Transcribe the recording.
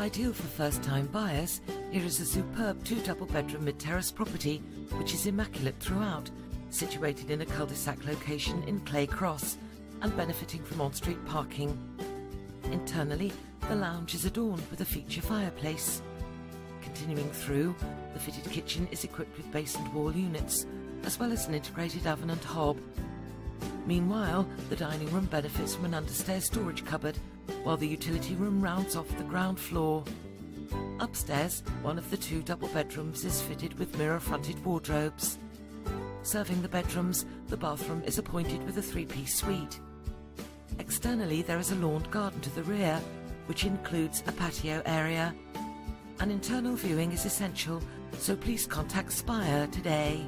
Ideal for first-time buyers, here is a superb two double-bedroom mid-terrace property which is immaculate throughout, situated in a cul-de-sac location in Clay Cross and benefiting from on-street parking. Internally, the lounge is adorned with a feature fireplace. Continuing through, the fitted kitchen is equipped with base and wall units, as well as an integrated oven and hob. Meanwhile, the dining room benefits from an understairs storage cupboard, while the utility room rounds off the ground floor. Upstairs, one of the two double bedrooms is fitted with mirror-fronted wardrobes. Serving the bedrooms, the bathroom is appointed with a three-piece suite. Externally, there is a lawned garden to the rear, which includes a patio area. An internal viewing is essential, so please contact Spire today.